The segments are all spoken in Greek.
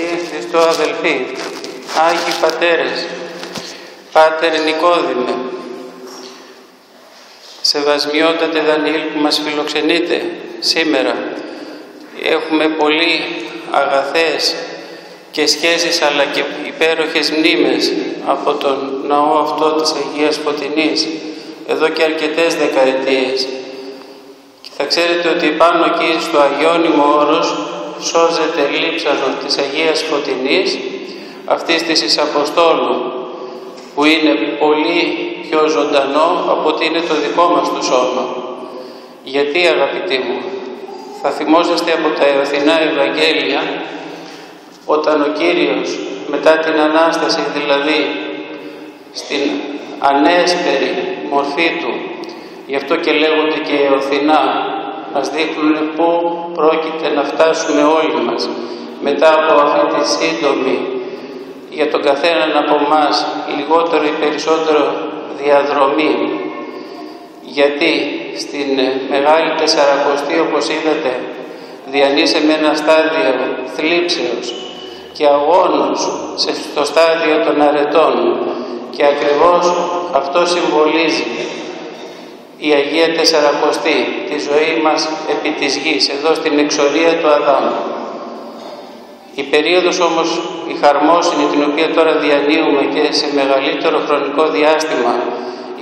Αγαπητοί Χριστό αδελφοί, Άγιοι Πατέρες, Πάτερ Νικόδημε, Σεβασμιότατε Δανιήλ που μας φιλοξενείτε σήμερα. Έχουμε πολύ αγαθές και σχέσεις αλλά και υπέροχες μνήμες από τον ναό αυτό της Αγίας Φωτεινής εδώ και αρκετές δεκαετίες. Και θα ξέρετε ότι πάνω εκεί στο Αγιώνυμο Όρος σώζεται λείψανο της Αγίας Φωτεινής αυτής της Ισαποστόλου που είναι πολύ πιο ζωντανό από ότι είναι το δικό μας το σώμα. Γιατί αγαπητοί μου, θα θυμόσαστε από τα Εωθινά Ευαγγέλια όταν ο Κύριος μετά την Ανάσταση δηλαδή στην ανέσπερη μορφή Του γι' αυτό και λέγονται και Εωθινά μας δείχνουν πού πρόκειται να φτάσουμε όλοι μας μετά από αυτή τη σύντομη για τον καθέναν από εμά λιγότερο ή περισσότερο διαδρομή. Γιατί στην Μεγάλη Τεσσαρακοστή όπως είδατε διανύσαμε ένα στάδιο θλίψεως και αγώνος στο στάδιο των αρετών. Και ακριβώς αυτό συμβολίζει η Αγία Τεσσαρακοστή, τη ζωή μας επί της γης, εδώ στην εξορία του Αδάμ. Η περίοδος όμως, η χαρμόσυνη, την οποία τώρα διανύουμε και σε μεγαλύτερο χρονικό διάστημα,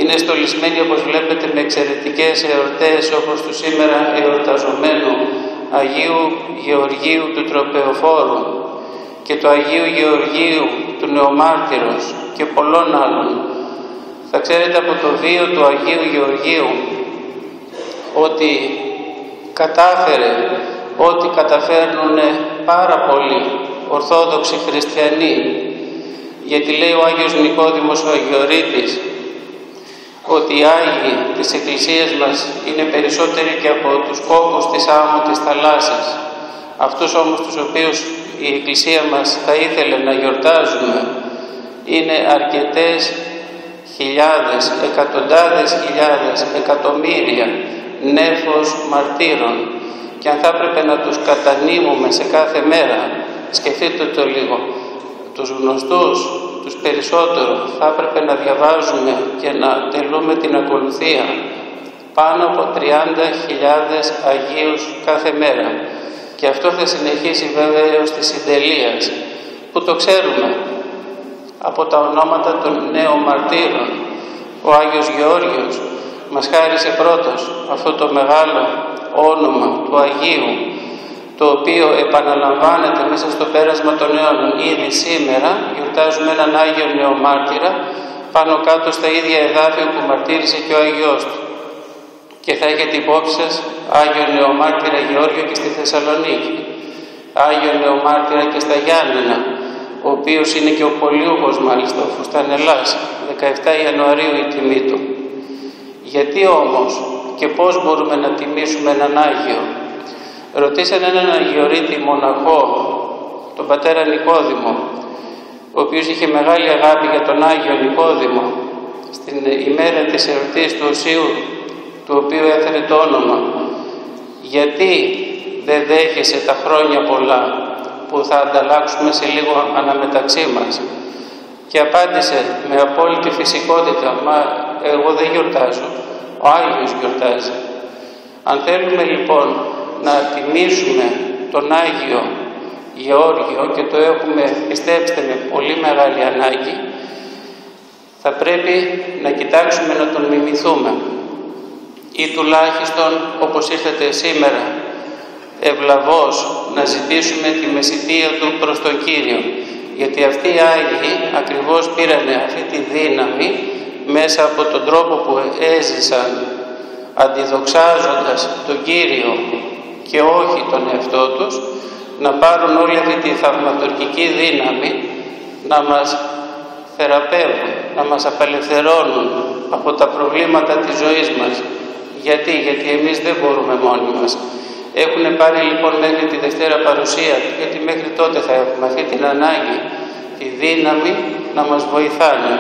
είναι στολισμένη όπως βλέπετε με εξαιρετικές εορτές όπως του σήμερα εορταζομένου Αγίου Γεωργίου του Τροπεοφόρου και του Αγίου Γεωργίου του Νεομάρτυρος και πολλών άλλων θα ξέρετε από το βίο του Αγίου Γεωργίου ότι κατάφερε ό,τι καταφέρνουν πάρα πολλοί Ορθόδοξοι Χριστιανοί γιατί λέει ο Άγιος Νικόδημος ο Αγιορείτης ότι οι Άγιοι της Εκκλησίας μας είναι περισσότεροι και από τους κόκκους της άμμου της θαλάσσης. Αυτούς όμως τους οποίους η Εκκλησία μας θα ήθελε να γιορτάζουμε είναι αρκετές χιλιάδες, εκατοντάδες χιλιάδες, εκατομμύρια νέφος μαρτύρων και αν θα έπρεπε να τους κατανείμουμε σε κάθε μέρα, σκεφτείτε το λίγο, τους γνωστούς, τους περισσότερο, θα έπρεπε να διαβάζουμε και να τελούμε την ακολουθία πάνω από 30.000 Αγίους κάθε μέρα. Και αυτό θα συνεχίσει βέβαια έως τη συντελείας, που το ξέρουμε από τα ονόματα των νέων μαρτύρων. Ο Άγιος Γεώργιος μας χάρισε πρώτος αυτό το μεγάλο όνομα του Αγίου, το οποίο επαναλαμβάνεται μέσα στο πέρασμα των αιώνων. Ήδη σήμερα γιορτάζουμε έναν Άγιο Νεομάρτυρα πάνω κάτω στα ίδια εδάφια που μαρτύρησε και ο Άγιος του. Και θα έχετε υπόψη σας Άγιο Νεομάρτυρα Γεώργιο και στη Θεσσαλονίκη, Άγιο Νεομάρτυρα και στα Γιάννενα, ο οποίος είναι και ο πολιούχος μάλιστα, ο Φουστανελάς, 17 Ιανουαρίου η τιμή του. Γιατί όμως και πώς μπορούμε να τιμήσουμε έναν Άγιο; Ρωτήσαν έναν Αγιορείτη μοναχό, τον πατέρα Νικόδημο, ο οποίος είχε μεγάλη αγάπη για τον Άγιο Νικόδημο, στην ημέρα της εορτής του Οσίου, του οποίου έφερε το όνομα. Γιατί δεν δέχεσαι τα χρόνια πολλά; Που θα ανταλλάξουμε σε λίγο αναμεταξύ μας. Και απάντησε με απόλυτη φυσικότητα, μα εγώ δεν γιορτάζω, ο Άγιος γιορτάζει. Αν θέλουμε λοιπόν να τιμήσουμε τον Άγιο Γεώργιο και το έχουμε, πιστέψτε με, πολύ μεγάλη ανάγκη, θα πρέπει να κοιτάξουμε να τον μιμηθούμε ή τουλάχιστον όπως ήρθατε σήμερα ευλαβώς να ζητήσουμε τη μεσητεία Του προς τον Κύριο γιατί αυτοί οι Άγιοι ακριβώς πήρανε αυτή τη δύναμη μέσα από τον τρόπο που έζησαν αντιδοξάζοντας τον Κύριο και όχι τον εαυτό τους να πάρουν όλη αυτή τη θαυματουργική δύναμη να μας θεραπεύουν, να μας απελευθερώνουν από τα προβλήματα της ζωής μας. Γιατί, γιατί εμείς δεν μπορούμε μόνοι μας. Έχουν πάρει λοιπόν μέχρι τη Δευτέρα παρουσία, γιατί μέχρι τότε θα έχουμε αυτή την ανάγκη, τη δύναμη να μας βοηθάνε.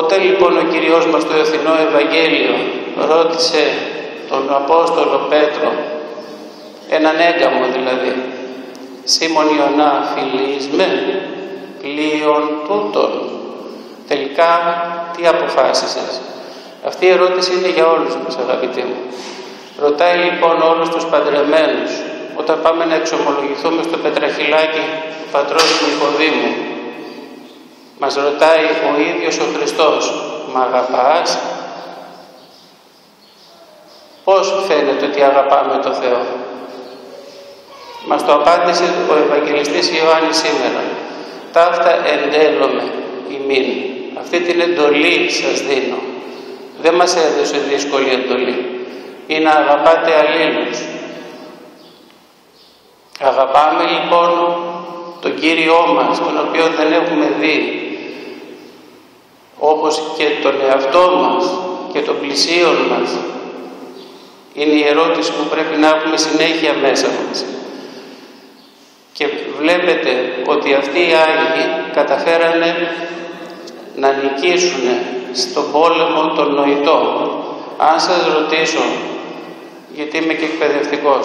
Όταν λοιπόν ο Κυριός μας το Εθνό Ευαγγέλιο ρώτησε τον Απόστολο Πέτρο, έναν έγκαμο δηλαδή, Σίμων Ιωνά φιλείς με, πλοίον τούτον. Τελικά τι αποφάσισες; Αυτή η ερώτηση είναι για όλους μας αγαπητοί μου. Ρωτάει λοιπόν όλους τους παντρεμένους όταν πάμε να εξομολογηθούμε στο πετραχυλάκι του πατρός του Νικοδήμου. Μας ρωτάει ο ίδιος ο Χριστός, «Μ' αγαπάς» Πώς φαίνεται ότι αγαπάμε το Θεό; Μας το απάντησε ο Ευαγγελιστής Ιωάννης σήμερα. Ταύτα εντέλομαι ημίν. Αυτή την εντολή σας δίνω. Δεν μας έδωσε δύσκολη εντολή. Ή να αγαπάτε αλλήλους. Αγαπάμε λοιπόν τον Κύριό μας, τον οποίο δεν έχουμε δει, όπως και τον εαυτό μας και τον πλησίον μας, είναι η ερώτηση που πρέπει να έχουμε συνέχεια μέσα μας. Και βλέπετε ότι αυτοί οι Άγιοι καταφέρανε να νικήσουν στον πόλεμο των νοητών. Αν σας ρωτήσω, γιατί είμαι και εκπαιδευτικός,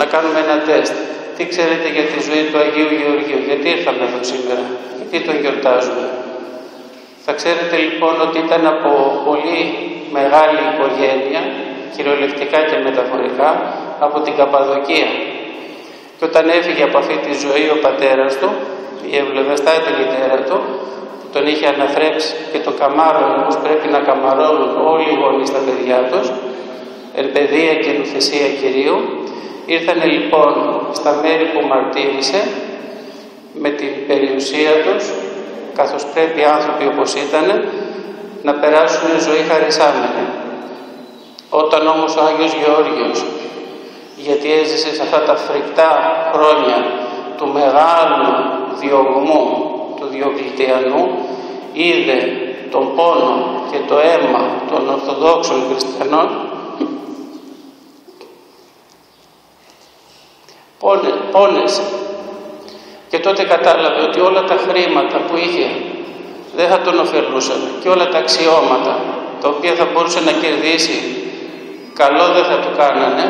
να κάνουμε ένα τεστ. Τι ξέρετε για τη ζωή του Αγίου Γεωργίου, γιατί ήρθαμε εδώ σήμερα, γιατί τον γιορτάζουμε; Θα ξέρετε λοιπόν ότι ήταν από πολύ μεγάλη οικογένεια κυριολεκτικά και μεταφορικά από την Καπαδοκία. Και όταν έφυγε από αυτή τη ζωή ο πατέρας του, η ευλογεστάτη μητέρα του, που τον είχε αναθρέψει και το καμάρωνε όπως πρέπει να καμαρώνουν όλοι οι γονείς τα παιδιά τους, εν παιδεία και νουθεσία Κυρίου, ήρθανε λοιπόν στα μέρη που μαρτύρησε με την περιουσία τους, καθώς πρέπει άνθρωποι όπως ήταν, να περάσουν ζωή χαρισάμενη. Όταν όμως ο Άγιος Γεώργιος, γιατί έζησε σε αυτά τα φρικτά χρόνια του μεγάλου διωγμού του Διοκλητιανού, είδε τον πόνο και το αίμα των Ορθοδόξων Χριστιανών, πόνε, πόνεσε. Και τότε κατάλαβε ότι όλα τα χρήματα που είχε δεν θα τον ωφελούσαν και όλα τα αξιώματα τα οποία θα μπορούσε να κερδίσει καλό δεν θα του κάνανε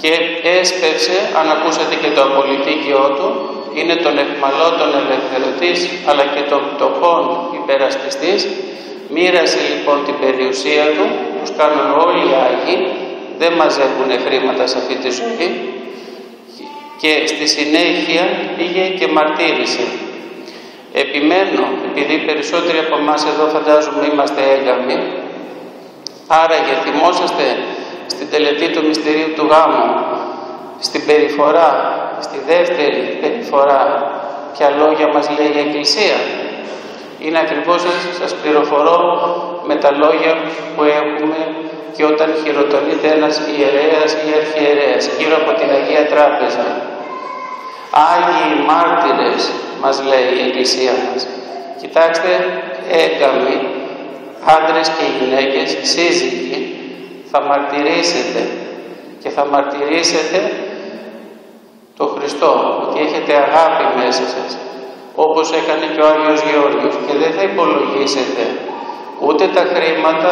και έσπευσε, αν ακούσατε και το απολυτίκιό του, είναι τον εχμαλώτων ελευθερωτής αλλά και των πτωχών υπερασπιστής, μοίρασε λοιπόν την περιουσία του, τους κάνουν όλοι οι Άγιοι, δεν μαζεύουν χρήματα σε αυτή τη ζωή και στη συνέχεια πήγε και μαρτύρησε. Επιμένω, επειδή περισσότεροι από εμάς εδώ φαντάζομαι είμαστε έγκαμοι, άραγε θυμόσαστε στην τελετή του μυστηρίου του γάμου, στην περιφορά, στη δεύτερη περιφορά, ποια λόγια μας λέει η Εκκλησία. Είναι ακριβώς σας πληροφορώ με τα λόγια που έχουμε και όταν χειροτονείται ένας ιερέας ή αρχιερέας γύρω από την Αγία Τράπεζα. Άγιοι μάρτυρες μας λέει η Εκκλησία μας. Κοιτάξτε, έγκαμοι, άντρες και γυναίκες, σύζυγοι, θα μαρτυρήσετε και θα μαρτυρήσετε το Χριστό, ότι έχετε αγάπη μέσα σας, όπως έκανε και ο Άγιος Γεώργιος και δεν θα υπολογίσετε ούτε τα χρήματα,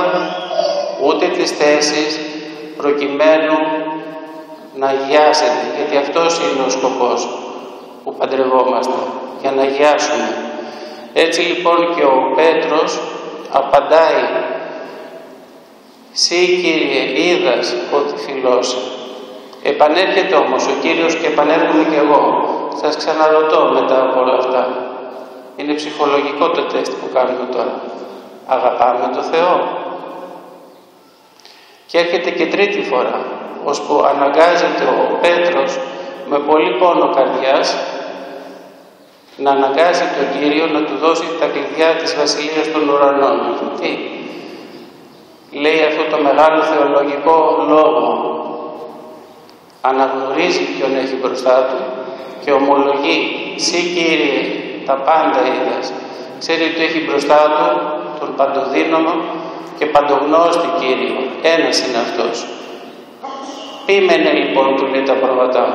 ούτε τις θέσεις, προκειμένου να αγιάσετε, γιατί αυτός είναι ο σκοπός που παντρευόμαστε, για να αγιάσουμε. Έτσι λοιπόν και ο Πέτρος απαντάει Σύ Κύριε είδας ότι φιλώσε. Επανέρχεται όμως ο Κύριος και επανέρχομαι και εγώ. Σας ξαναρωτώ μετά από όλα αυτά. Είναι ψυχολογικό το τεστ που κάνουμε τώρα. Αγαπάμε το Θεό. Και έρχεται και τρίτη φορά, ώσπου αναγκάζεται ο Πέτρος με πολύ πόνο καρδιάς να αναγκάζει τον Κύριο να του δώσει τα κλειδιά της Βασιλείας των Ουρανών. Τι, λέει αυτό το μεγάλο θεολογικό λόγο. Αναγνωρίζει ποιον έχει μπροστά του και ομολογεί «Συ Κύριε, τα πάντα είδας». Ξέρει ότι έχει μπροστά του τον παντοδύναμο και παντογνώστη Κύριο. Ένας είναι αυτός. Πείμενε λοιπόν του λέει τα προβατά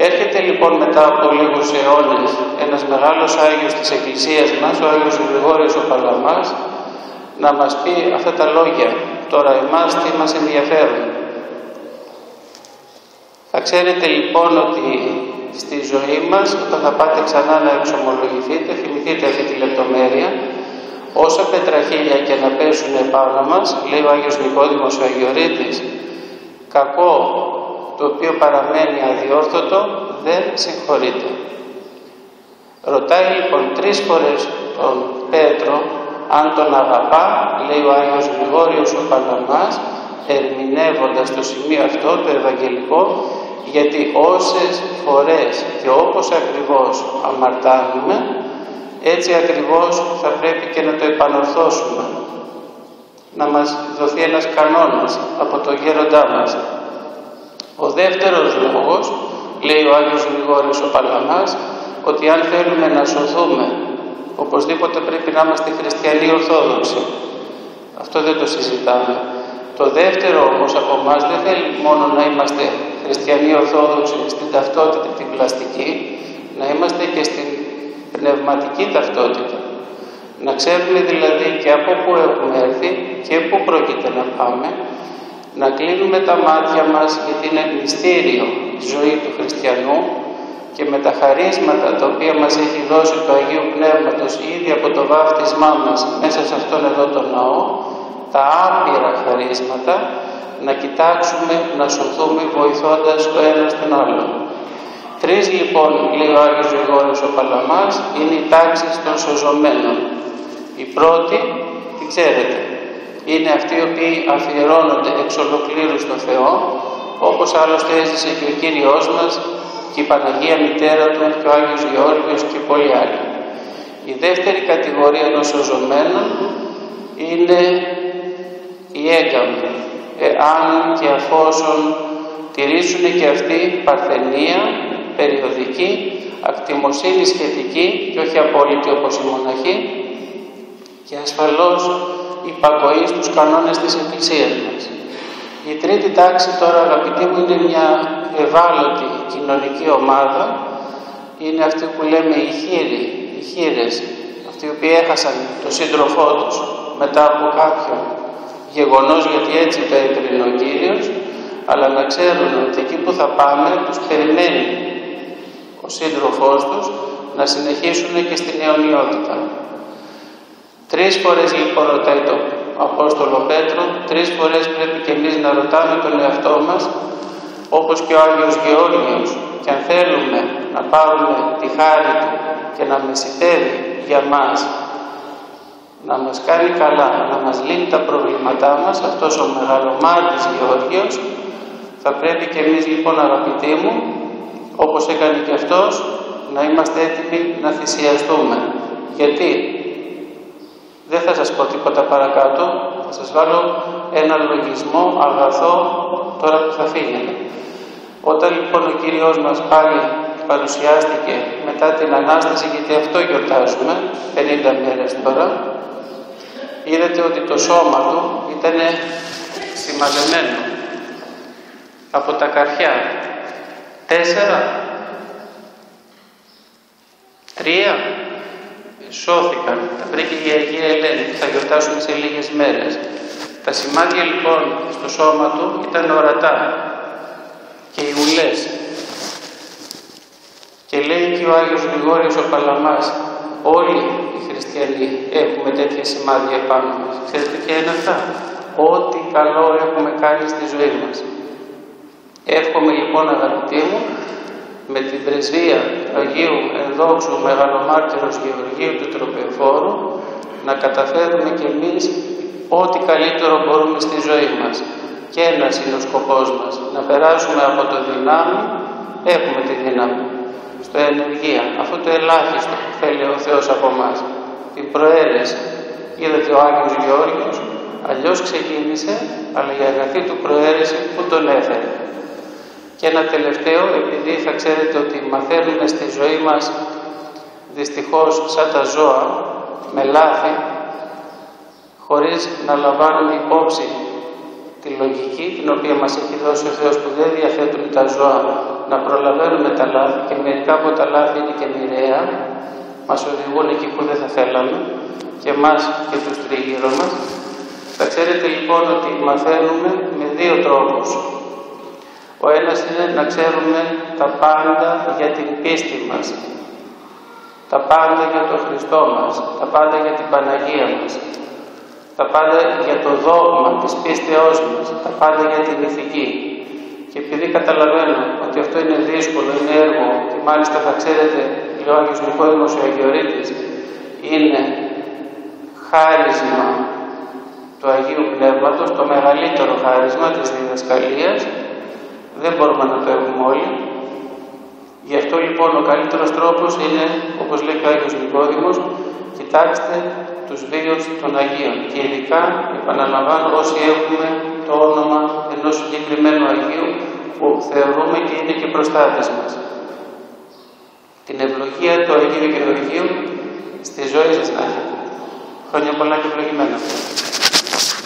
Έρχεται λοιπόν μετά από λίγους αιώνες ένας μεγάλος Άγιος της Εκκλησίας μας, ο Άγιος Γρηγόριος ο Παλαμάς, να μας πει αυτά τα λόγια. Τώρα εμάς τι μας ενδιαφέρουν. Θα ξέρετε λοιπόν ότι στη ζωή μας, όταν θα πάτε ξανά να εξομολογηθείτε, θυμηθείτε αυτή τη λεπτομέρεια, όσα πετραχίλια και να πέσουν επάνω μας, λέει ο Άγιος Νικόδημος ο Αγιορείτης, κακό το οποίο παραμένει αδιόρθωτο δεν συγχωρείται. Ρωτάει λοιπόν τρεις φορές τον Πέτρο αν τον αγαπά, λέει ο Άγιος Γρηγόριος ο Παλαμάς, ερμηνεύοντας το σημείο αυτό, το Ευαγγελικό, γιατί όσες φορές και όπως ακριβώς αμαρτάνουμε, έτσι ακριβώς θα πρέπει και να το επανορθώσουμε. Να μας δοθεί ένας κανόνας από το γέροντά μας. Ο δεύτερος λόγος, λέει ο Άγιος Γρηγόριος ο Παλαμάς, ότι αν θέλουμε να σωθούμε, οπωσδήποτε πρέπει να είμαστε χριστιανοί ορθόδοξοι. Αυτό δεν το συζητάμε. Το δεύτερο όμως από εμά δεν θέλει μόνο να είμαστε χριστιανοί ορθόδοξοι στην ταυτότητα την πλαστική, να είμαστε και στην πνευματική ταυτότητα. Να ξέρουμε δηλαδή και από πού έχουμε έρθει και πού πρόκειται να πάμε, να κλείνουμε τα μάτια μας γιατί είναι μυστήριο η ζωή του χριστιανού και με τα χαρίσματα τα οποία μας έχει δώσει το Αγίου Πνεύματος ήδη από το βάφτισμά μας μέσα σε αυτόν εδώ τον ναό, τα άπειρα χαρίσματα, να κοιτάξουμε να σωθούμε βοηθώντας το ένα στον άλλο. Τρεις λοιπόν, λέει ο Άγιος Γρηγόριος ο Παλαμάς, είναι οι τάξεις των σωζωμένων. Η πρώτη, την ξέρετε, είναι αυτοί οι οποίοι αφιερώνονται εξ ολοκλήρους στο Θεό, όπως άλλωστε έζησε και ο Κύριος μας και η Παναγία Μητέρα του και ο Άγιος Γεώργιος και πολλοί άλλοι. Η δεύτερη κατηγορία των σωζωμένων είναι οι έγκαμοι, εάν και αφόσον τηρήσουν και αυτοί παρθενία, περιοδική, ακτιμοσύνη σχετική και όχι απόλυτη όπως η μοναχή. Και ασφαλώς υπακοή στους κανόνες της Εκκλησίας μας. Η τρίτη τάξη τώρα αγαπητοί μου είναι μια ευάλωτη κοινωνική ομάδα. Είναι αυτοί που λέμε οι χείροι, οι χείρες, αυτοί οι οποίοι έχασαν τον σύντροφό τους μετά από κάποιο γεγονός γιατί έτσι το έκρινε ο Κύριος. Αλλά να ξέρουν ότι εκεί που θα πάμε τους περιμένει ο σύντροφός τους να συνεχίσουν και στην αιωνιότητα. Τρεις φορές λοιπόν ρωτάει το Απόστολο Πέτρο, τρεις φορές πρέπει και εμείς να ρωτάμε τον εαυτό μας όπως και ο Άγιος Γεώργιος και αν θέλουμε να πάρουμε τη χάρη Του και να μεσητεύει για μας να μας κάνει καλά, να μας λύνει τα προβλήματά μας αυτός ο μεγαλομάτης Γεώργιος θα πρέπει και εμείς λοιπόν αγαπητοί μου όπως έκανε και αυτός να είμαστε έτοιμοι να θυσιαστούμε γιατί; Δεν θα σας πω τίποτα παρακάτω, θα σας βάλω ένα λογισμό αγαθό τώρα που θα φύγετε. Όταν λοιπόν ο Κύριος μας πάλι παρουσιάστηκε μετά την Ανάσταση, γιατί αυτό γιορτάζουμε, 50 μέρες τώρα, είδατε ότι το σώμα του ήταν σημαζεμένο από τα καρφιά. Τέσσερα, τρία, σώθηκαν. Τα βρήκε η Αγία Ελένη που θα γιορτάσουμε σε λίγες μέρες. Τα σημάδια λοιπόν στο σώμα του ήταν ορατά και οι ουλές. Και λέει και ο Άγιος Γρηγόριος ο Παλαμάς, όλοι οι χριστιανοί έχουμε τέτοια σημάδια επάνω μας. Ξέρετε ποια είναι αυτά; Ό,τι καλό έχουμε κάνει στη ζωή μας. Εύχομαι λοιπόν αγαπητοί μου με την πρεσβεία Αγίου Ενδόξου Μεγαλομάρτυρος Γεωργίου του Τροπεφόρου να καταφέρουμε κι εμείς ό,τι καλύτερο μπορούμε στη ζωή μας. Και ένας είναι ο σκοπός μας, να περάσουμε από το δυνάμει, έχουμε τη δύναμη, στο ενεργεία, αυτό το ελάχιστο που θέλει ο Θεός από εμά. την προαίρεση. Είδατε ο Άγιος Γεώργιος, αλλιώς ξεκίνησε, αλλά η αγαθή του προαίρεση που τον έφερε. Και ένα τελευταίο, επειδή θα ξέρετε ότι μαθαίνουμε στη ζωή μας δυστυχώς σαν τα ζώα, με λάθη, χωρίς να λαμβάνουμε υπόψη τη λογική την οποία μας έχει δώσει ο Θεός που δεν διαθέτουν τα ζώα να προλαβαίνουμε τα λάθη και μερικά από τα λάθη είναι και μοιραία, μας οδηγούν εκεί που δεν θα θέλαμε και εμάς και τους τριγύρω μας. Θα ξέρετε λοιπόν ότι μαθαίνουμε με δύο τρόπους. Ο ένας είναι να ξέρουμε τα πάντα για την πίστη μας, τα πάντα για τον Χριστό μας, τα πάντα για την Παναγία μας, τα πάντα για το δόγμα της πίστεώς μας, τα πάντα για την ηθική. Και επειδή καταλαβαίνω ότι αυτό είναι δύσκολο, είναι έργο και μάλιστα θα ξέρετε, λέει ο Άγιος Νικόδημος ο Αγιορείτης, είναι χάρισμα του Αγίου Πνεύματος, το μεγαλύτερο χάρισμα της διδασκαλίας, δεν μπορούμε να το έχουμε όλοι. Γι' αυτό λοιπόν ο καλύτερος τρόπος είναι, όπως λέει ο Άγιος Νικόδημος, κοιτάξτε τους βίους των Αγίων και ειδικά επαναλαμβάνω όσοι έχουμε το όνομα ενός συγκεκριμένου Αγίου που θεωρούμε και είναι και προστάτες μας. Την ευλογία του Αγίου Γεωργίου στη ζωή σας να έχετε. Χρόνια πολλά και ευλογημένα.